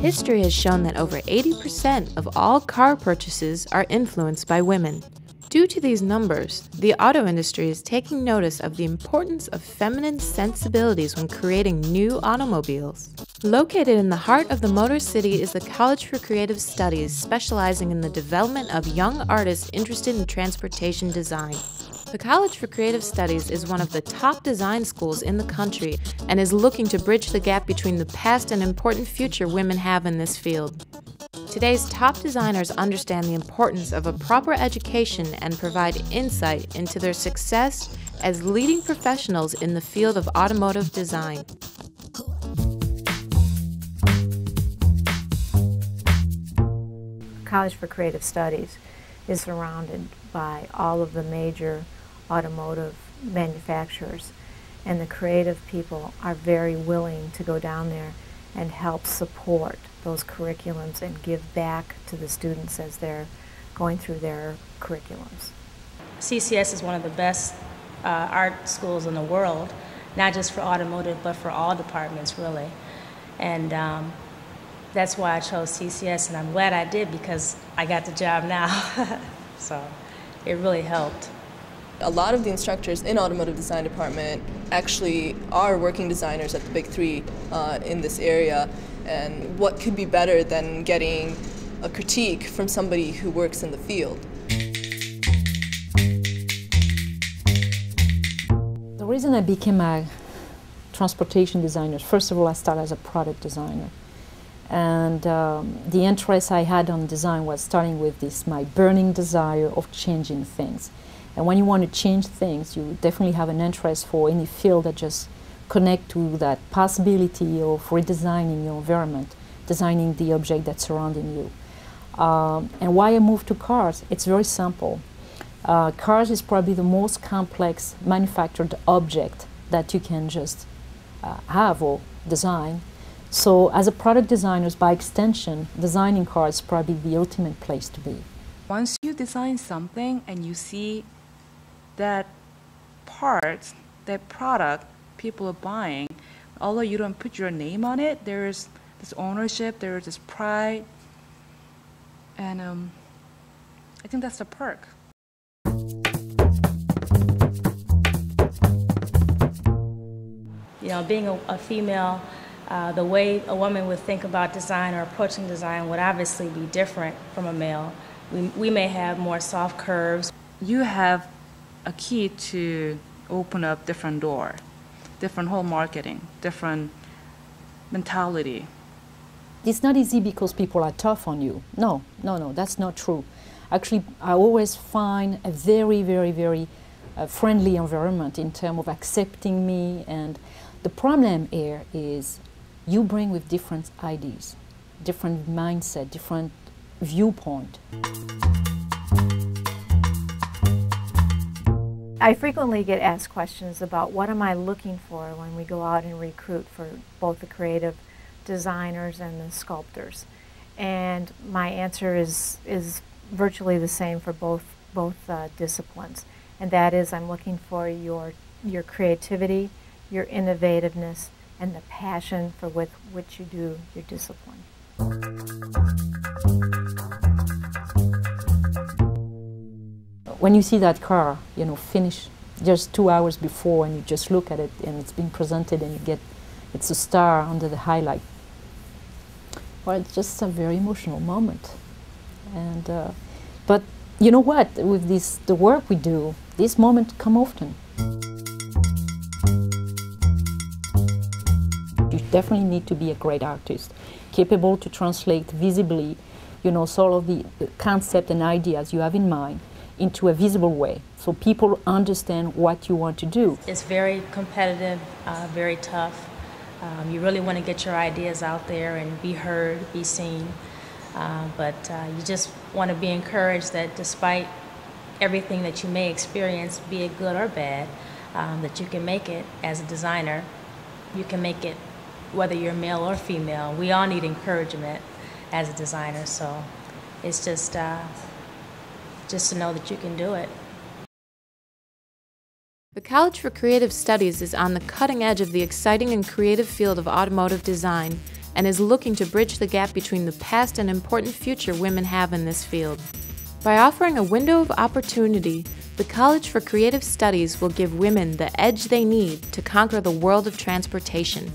History has shown that over 80% of all car purchases are influenced by women. Due to these numbers, the auto industry is taking notice of the importance of feminine sensibilities when creating new automobiles. Located in the heart of the Motor City is the College for Creative Studies, specializing in the development of young artists interested in transportation design. The College for Creative Studies is one of the top design schools in the country and is looking to bridge the gap between the past and important future women have in this field. Today's top designers understand the importance of a proper education and provide insight into their success as leading professionals in the field of automotive design. College for Creative Studies is surrounded by all of the major automotive manufacturers and the creative people are very willing to go down there and help support those curriculums and give back to the students as they're going through their curriculums. CCS is one of the best uh, art schools in the world, not just for automotive, but for all departments, really. And um, that's why I chose CCS, and I'm glad I did because I got the job now. so it really helped. A lot of the instructors in automotive design department actually are working designers at the big three uh, in this area. And what could be better than getting a critique from somebody who works in the field? The reason I became a transportation designer, first of all, I started as a product designer. And um, the interest I had on design was starting with this my burning desire of changing things. And when you want to change things, you definitely have an interest for any field that just connect to that possibility of redesigning your environment, designing the object that's surrounding you. Um, and why I moved to cars? It's very simple. Uh, cars is probably the most complex manufactured object that you can just uh, have or design. So as a product designer, by extension, designing cars is probably the ultimate place to be. Once you design something and you see that part, that product people are buying, although you don't put your name on it, there's this ownership, there's this pride, and um, I think that's the perk. You know, being a, a female, uh, the way a woman would think about design or approaching design would obviously be different from a male. We, we may have more soft curves. You have a key to open up different door, different whole marketing, different mentality. It's not easy because people are tough on you. No, no, no, that's not true. Actually, I always find a very, very, very uh, friendly environment in terms of accepting me. And the problem here is you bring with different ideas, different mindset, different viewpoint. I frequently get asked questions about what am I looking for when we go out and recruit for both the creative designers and the sculptors. And my answer is, is virtually the same for both, both uh, disciplines. And that is I'm looking for your, your creativity, your innovativeness, and the passion for with which you do your discipline. When you see that car, you know, finish just two hours before and you just look at it and it's being presented and you get, it's a star under the highlight. Well, it's just a very emotional moment. And, uh, but you know what, with this, the work we do, this moment come often. You definitely need to be a great artist, capable to translate visibly, you know, sort of the concept and ideas you have in mind into a visible way so people understand what you want to do. It's very competitive, uh, very tough. Um, you really want to get your ideas out there and be heard, be seen. Uh, but uh, you just want to be encouraged that despite everything that you may experience, be it good or bad, um, that you can make it as a designer. You can make it whether you're male or female. We all need encouragement as a designer, so it's just uh, just to know that you can do it. The College for Creative Studies is on the cutting edge of the exciting and creative field of automotive design and is looking to bridge the gap between the past and important future women have in this field. By offering a window of opportunity, the College for Creative Studies will give women the edge they need to conquer the world of transportation.